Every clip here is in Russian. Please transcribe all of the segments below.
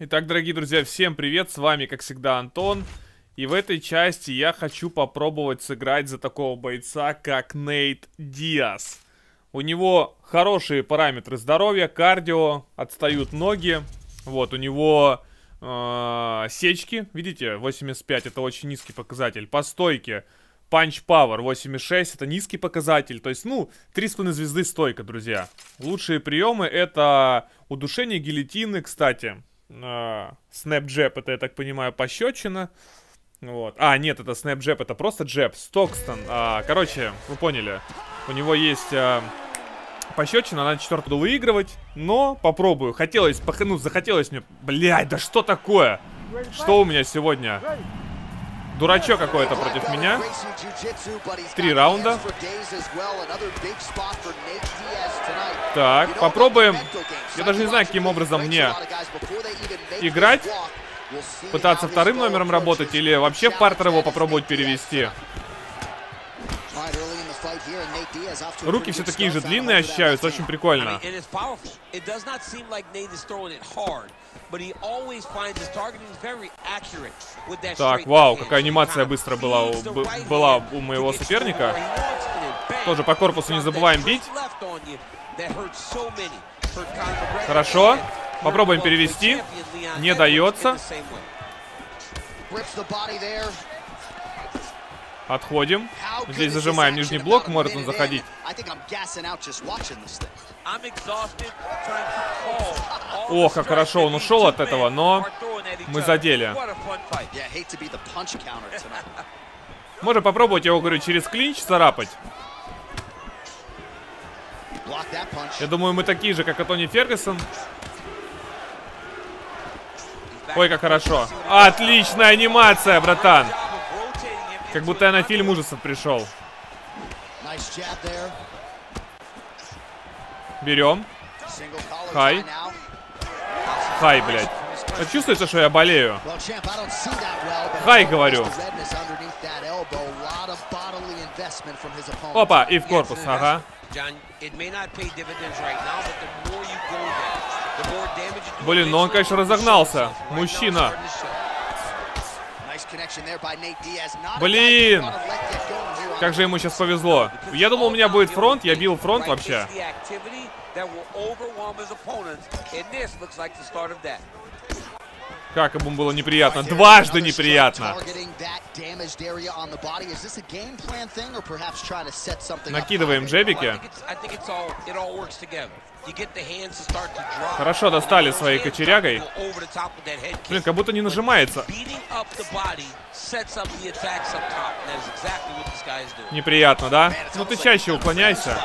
Итак, дорогие друзья, всем привет, с вами, как всегда, Антон. И в этой части я хочу попробовать сыграть за такого бойца, как Нейт Диас. У него хорошие параметры здоровья, кардио, отстают ноги. Вот, у него э, сечки, видите, 85, это очень низкий показатель. По стойке Punch Power 8,6, это низкий показатель. То есть, ну, 3,5 звезды стойка, друзья. Лучшие приемы это удушение гильотины, кстати. Э, Снэп-джеб, это, я так понимаю, пощечина. Вот. А, нет, это снэп-джеб, это просто джеб. Стокстон. А, короче, вы поняли. У него есть а, пощечина, надо четвертую выигрывать. Но попробую. Хотелось, ну, захотелось мне... Блядь, да что такое? Что у меня сегодня? Дурачок какой-то против меня. Три раунда. Так, попробуем. Я даже не знаю, каким образом мне играть. Пытаться вторым номером работать или вообще в партер его попробовать перевести. Руки все такие же длинные ощущаются, очень прикольно. Так, вау, какая анимация быстро была у, была у моего соперника. Тоже по корпусу не забываем бить. Хорошо. Попробуем перевести. Не дается. Отходим. Здесь зажимаем нижний блок, может он заходить. Ох, как хорошо он ушел от этого, но мы задели. Можно попробовать его, говорю, через клинч царапать. Я думаю, мы такие же, как и Тони Фергюсон. Ой, как хорошо. Отличная анимация, братан. Как будто я на фильм ужасов пришел. Берем. Хай. Хай, блядь. Чувствуется, что я болею? Хай, говорю. Опа, и в корпус, ага. Блин, ну он, конечно, разогнался. Мужчина. Блин! Как же ему сейчас повезло. Я думал, у меня будет фронт, я бил фронт вообще. Как ему было неприятно. Дважды неприятно. Накидываем джебики. Хорошо достали своей кочерягой. Блин, как будто не нажимается. Неприятно, да? Ну ты чаще уклоняйся.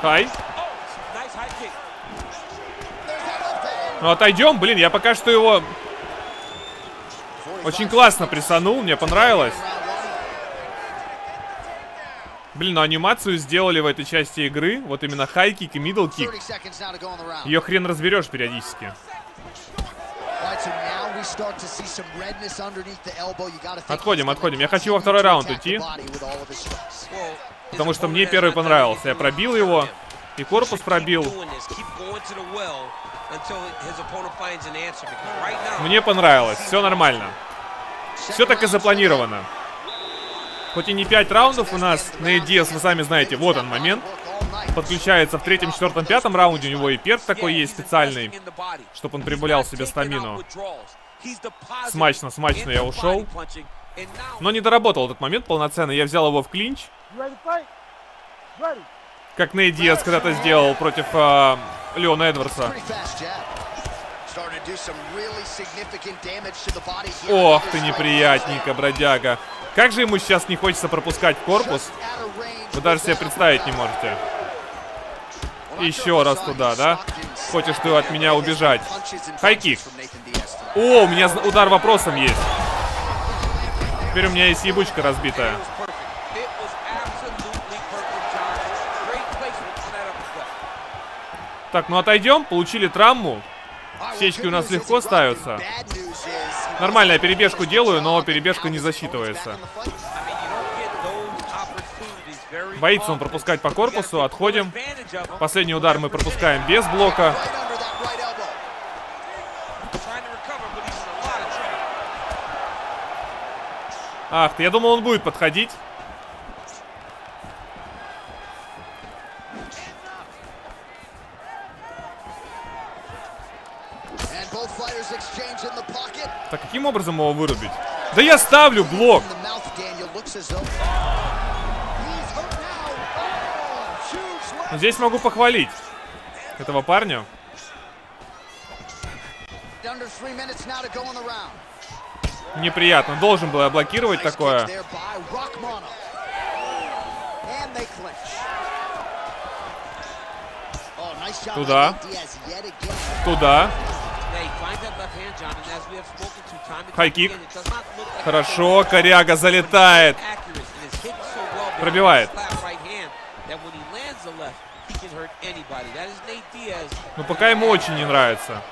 Хай. Ну, отойдем. Блин, я пока что его очень классно прессанул, мне понравилось. Блин, ну анимацию сделали в этой части игры. Вот именно хай-кик и мидл-кик. Ее хрен разберешь периодически. Отходим, отходим. Я хочу во второй раунд идти. Потому что мне первый понравился. Я пробил его. И корпус пробил. Мне понравилось. Все нормально. Все так и запланировано. Хоть и не 5 раундов у нас на Диас, вы сами знаете, вот он момент. Подключается в третьем, четвертом, пятом раунде. У него и перк такой есть специальный, чтобы он прибавлял себе стамину. Смачно, смачно я ушел. Но не доработал этот момент полноценно. Я взял его в клинч. Как Ней Диас когда-то сделал против э, Леона Эдвардса. Ох ты неприятненько, бродяга. Как же ему сейчас не хочется пропускать корпус? Вы даже себе представить не можете. Еще раз туда, да? Хочешь ты от меня убежать? Хайкик. О, у меня удар вопросом есть. Теперь у меня есть ебучка разбитая. Так, ну отойдем. Получили травму. Сечки у нас легко ставятся. Нормально, я перебежку делаю, но перебежка не засчитывается. Боится он пропускать по корпусу, отходим. Последний удар мы пропускаем без блока. Ах ты, я думал, он будет подходить. Так каким образом его вырубить? Да я ставлю блок! Здесь могу похвалить этого парня. Неприятно. Должен был я блокировать такое. Туда. Туда. Хайкик. Хорошо, коряга залетает. Пробивает. Ну пока ему очень не нравится.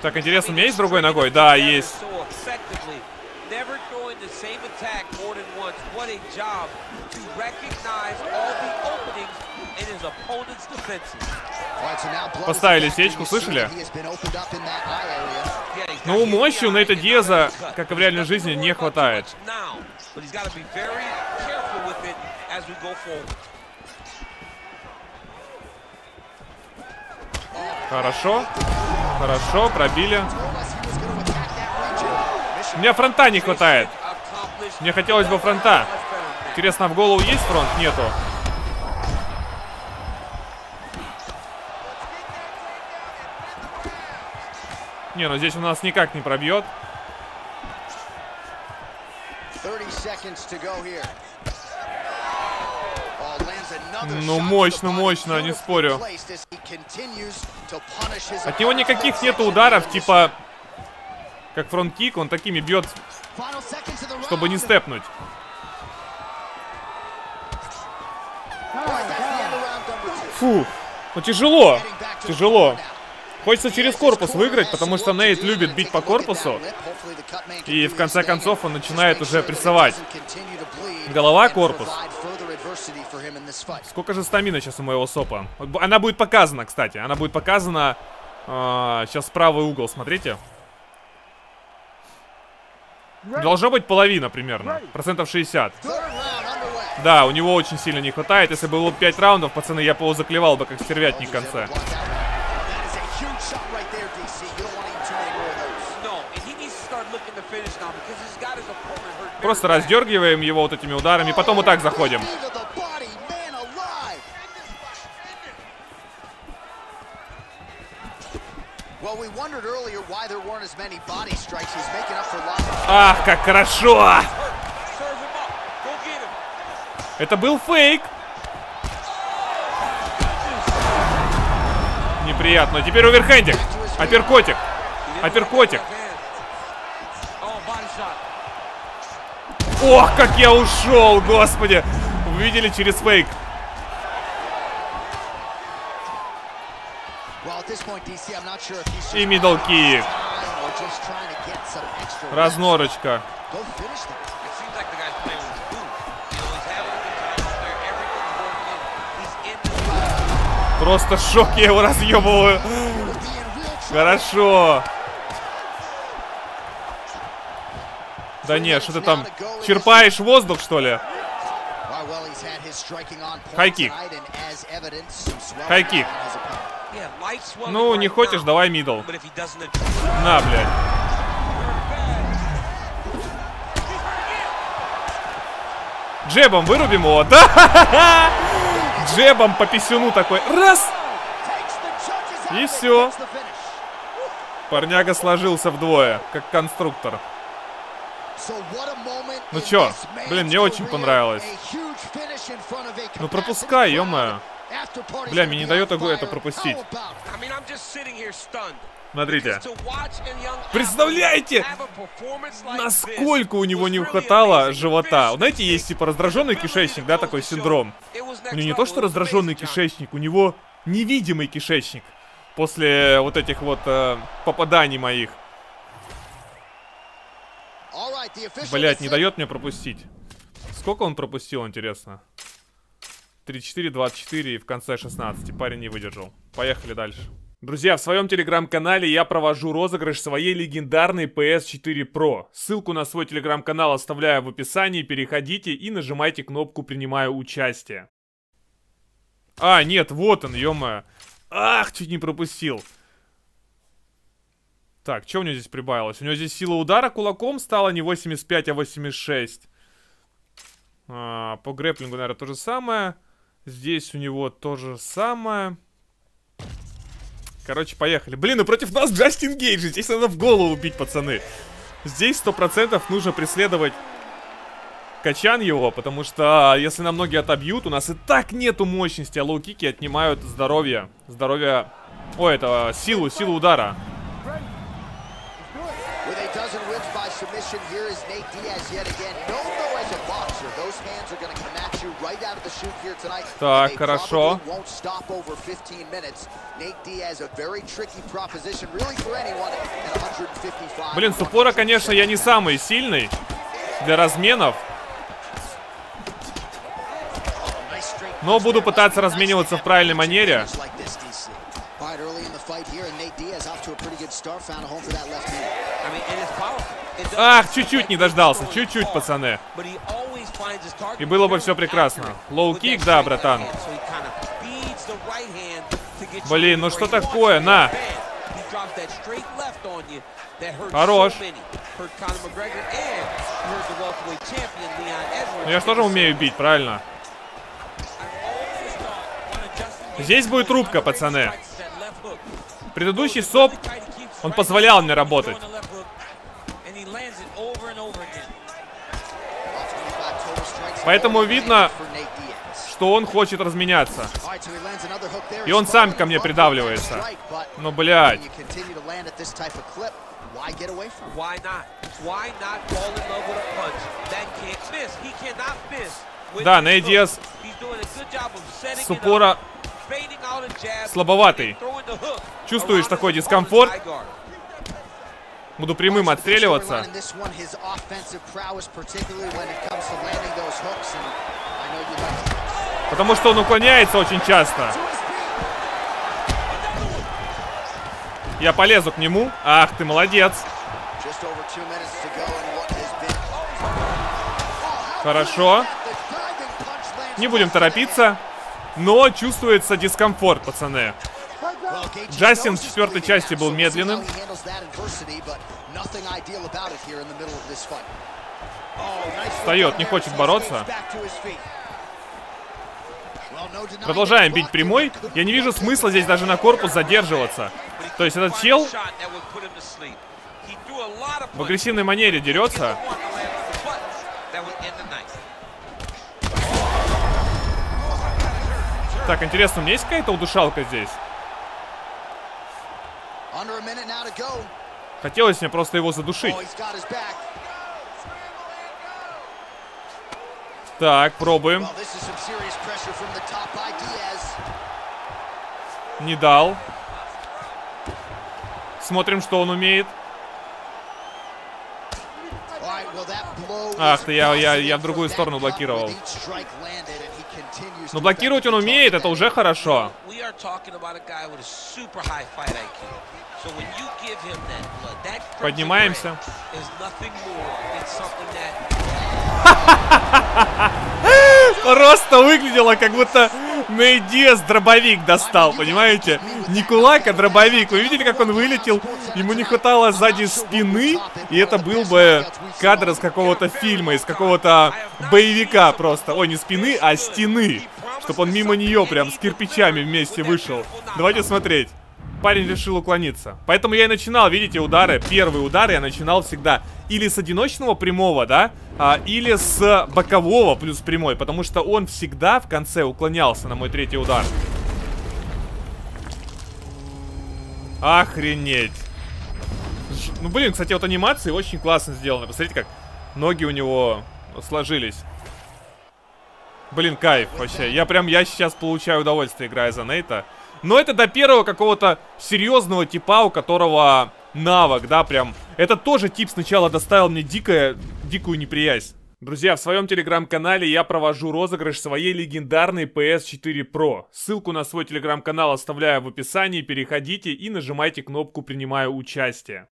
Так, интересно, у меня есть другой ногой? Да, есть. never throwing the same attack more than once. What a job to recognize all the openings in his opponent's defenses. Поставили сечку, слышали? Ну, мощи у Нейта Диаза, как и в реальной жизни, не хватает. Хорошо. Хорошо, пробили. Мне фронта не хватает. Мне хотелось бы фронта. Интересно, в голову есть фронт? Нету. Не, ну здесь у нас никак не пробьет. Ну, мощно, мощно, не спорю. От него никаких нету ударов, типа как фронт-кик, он такими бьет, чтобы не степнуть. Фу, ну тяжело, тяжело. Хочется через корпус выиграть, потому что Нейт любит бить по корпусу. И в конце концов он начинает уже прессовать. Голова, корпус. Сколько же стамина сейчас у моего сопа? Она будет показана, кстати. Она будет показана... Э, сейчас правый угол, смотрите. Должно быть половина примерно. Процентов 60. Да, у него очень сильно не хватает. Если бы было 5 раундов, пацаны, я бы его заклевал бы, как стервятник в конце. Просто раздергиваем его вот этими ударами, потом вот так заходим. Ах, как хорошо! Это был фейк. Неприятно. Теперь оверхендик. Аперкотик. Аперкотик. Ох, как я ушел, господи. Вы видели через фейк. И мидл. Разнорочка. Просто шок, я его разъебываю. Хорошо. Да нет, что ты там черпаешь воздух, что ли? Хайкик. Хайкик. Ну, не хочешь, давай мидл. На, блядь. Джебом вырубим его. Да! Джебом по писюну такой. Раз! И все. Парняга сложился вдвое, как конструктор. Ну чё? Блин, мне очень понравилось. Ну пропускай, ё -моё. Бля, мне не дает это пропустить. Смотрите. Представляете, насколько у него не хватало живота. Знаете, есть типа раздраженный кишечник, да, такой синдром. У него не то, что раздраженный кишечник, у него невидимый кишечник. После вот этих вот э, попаданий моих. Блять, не дает мне пропустить. Сколько он пропустил, интересно? 34, 24 и в конце 16. Парень не выдержал. Поехали дальше. Друзья, в своем телеграм-канале я провожу розыгрыш своей легендарной PS4 Pro. Ссылку на свой телеграм-канал оставляю в описании, переходите и нажимайте кнопку «Принимаю участие». А, нет, вот он, ё. Ах, чуть не пропустил. Так, что у него здесь прибавилось? У него здесь сила удара кулаком стала не 85, а 86. А, по грэплингу, наверное, то же самое. Здесь у него то же самое. Короче, поехали. Блин, ну против нас Джастин Гейджи. Здесь надо в голову бить, пацаны. Здесь сто процентов нужно преследовать качаем его, потому что а, если нам ноги отобьют, у нас и так нету мощности, а лоу-кики отнимают здоровье. Здоровье... Ой, это силу, силу удара. Так, хорошо. Блин, Супора, конечно, я не самый сильный для разменов. Но буду пытаться размениваться в правильной манере. Ах, чуть-чуть не дождался. Чуть-чуть, пацаны. И было бы все прекрасно. Лоу-кик, да, братан. Блин, ну что такое? На. Хорош. Ну я же тоже умею бить, правильно? Здесь будет рубка, пацаны. Предыдущий СОП, он позволял мне работать. Поэтому видно, что он хочет разменяться. И он сам ко мне придавливается. Ну, блядь. Да, Нейдиас с упора слабоватый. Чувствуешь такой дискомфорт? Буду прямым отстреливаться. Потому что он уклоняется очень часто. Я полезу к нему. Ах, ты молодец. Хорошо. Не будем торопиться. Но чувствуется дискомфорт, пацаны. Джастин в четвертой части был медленным. Встает, не хочет бороться. Продолжаем бить прямой. Я не вижу смысла здесь даже на корпус задерживаться. То есть этот чел в агрессивной манере дерется. Так, интересно, у меня есть какая-то удушалка здесь? Хотелось мне просто его задушить. Так, пробуем. Не дал. Смотрим, что он умеет. Ах ты, я, я, я в другую сторону блокировал. Но блокировать он умеет, это уже хорошо. Поднимаемся. Просто выглядело, как будто Нейдес дробовик достал, понимаете? Не кулак, а дробовик. Вы видели, как он вылетел? Ему не хватало сзади спины, и это был бы кадр из какого-то фильма, из какого-то боевика просто. Ой, не спины, а стены. Чтобы он мимо нее прям с кирпичами вместе вышел. Давайте смотреть парень решил уклониться. Поэтому я и начинал, видите, удары. Первый удар я начинал всегда или с одиночного прямого, да, а, или с бокового плюс прямой. Потому что он всегда в конце уклонялся на мой третий удар. Охренеть. Ну, блин, кстати, вот анимации очень классно сделаны. Посмотрите, как ноги у него сложились. Блин, кайф вообще. Я прям, я сейчас получаю удовольствие, играя за Нейта. Но это до первого какого-то серьезного типа, у которого навык, да, прям. Это тоже тип сначала доставил мне дикое, дикую неприязнь. Друзья, в своем телеграм-канале я провожу розыгрыш своей легендарной PS4 Pro. Ссылку на свой телеграм-канал оставляю в описании, переходите и нажимайте кнопку «Принимаю участие».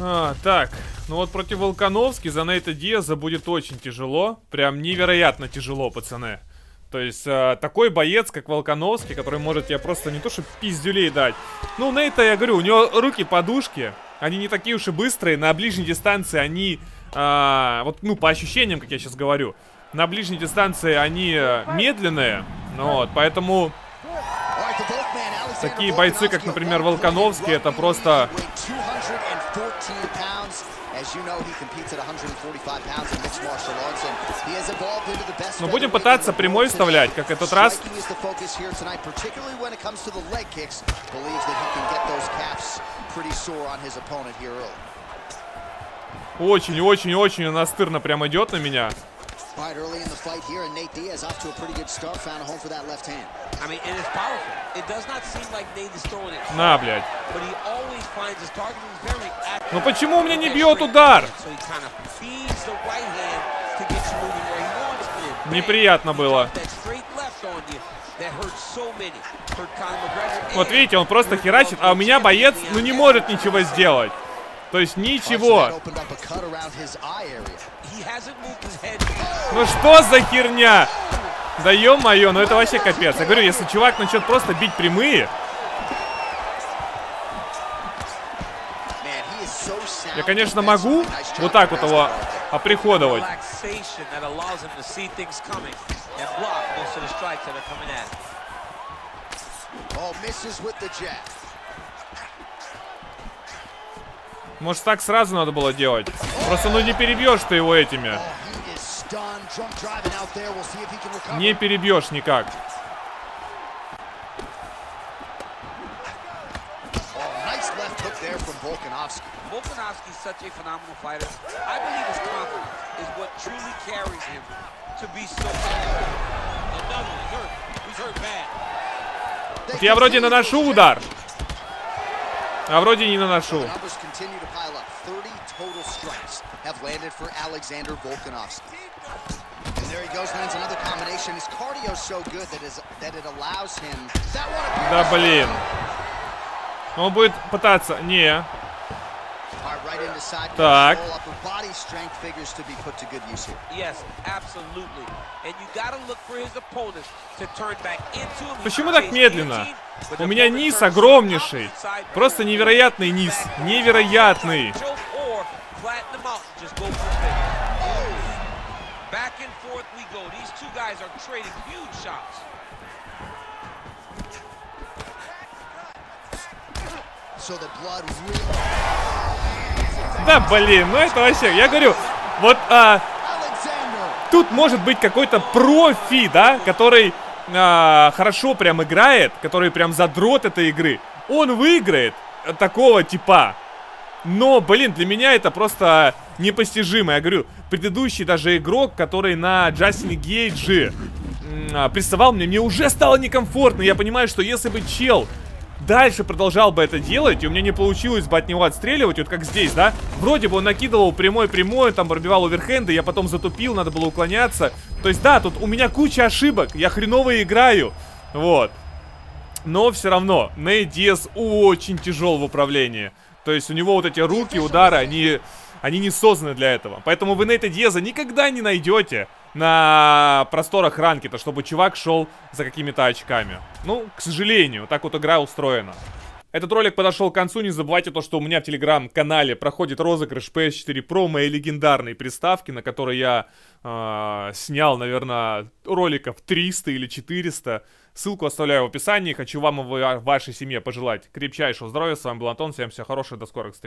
А, так, ну вот против Волконовски за Нейта Диаза будет очень тяжело. Прям невероятно тяжело, пацаны. То есть, э, такой боец, как Волконовский, который может тебе просто не то что пиздюлей дать. Ну, Нейта, я говорю, у него руки подушки. Они не такие уж и быстрые. На ближней дистанции они а, вот, ну, по ощущениям, как я сейчас говорю, на ближней дистанции они э, медленные, ну, вот, поэтому такие бойцы, как, например, Волконовский, это просто... Но ну, будем пытаться прямой вставлять, как этот раз. Очень-очень-очень настырно прям идет на меня. На, блядь. Ну почему у меня не бьет удар? Неприятно было. Вот видите, он просто херачит, а у меня боец, ну не может ничего сделать. То есть ничего. Ну что за херня? Да ё-моё, ну это вообще капец. Я говорю, если чувак начнет просто бить прямые... Я, конечно, могу вот так вот его оприходовать. Может, так сразу надо было делать? Просто, ну, не перебьешь ты его этими. Не перебьешь никак. Volkanovski is such a phenomenal fighter. I believe his confidence is what truly carries him to be so Another hurt. He's hurt bad. Я вроде наношу удар. А вроде не наношу. Да блин. Он будет пытаться. Не. Так. Почему так медленно? У меня низ огромнейший. Просто невероятный низ. Невероятный. Да блин, ну это вообще, я говорю, вот а, тут может быть какой-то профи, да, который а, хорошо прям играет, который прям задрот этой игры, он выиграет такого типа. Но, блин, для меня это просто непостижимо. Я говорю, предыдущий даже игрок, который на Джастине Гейджи а, приставал мне, мне уже стало некомфортно. Я понимаю, что если бы чел дальше продолжал бы это делать, и у меня не получилось бы от него отстреливать, вот как здесь, да? Вроде бы он накидывал прямой-прямой, там пробивал оверхенды, я потом затупил, надо было уклоняться. То есть, да, тут у меня куча ошибок, я хреново играю, вот. Но все равно, Нейт очень тяжел в управлении. То есть у него вот эти руки, удары, они, они не созданы для этого. Поэтому вы Нейта Диаза никогда не найдете на просторах ранки-то, чтобы чувак шел за какими-то очками. Ну, к сожалению, так вот игра устроена. Этот ролик подошел к концу, не забывайте то, что у меня в телеграм-канале проходит розыгрыш PS4 Pro моей легендарной приставки, на которой я э, снял, наверное, роликов 300 или 400. Ссылку оставляю в описании, хочу вам и вашей семье пожелать крепчайшего здоровья. С вами был Антон, всем всего хорошего, до скорых встреч.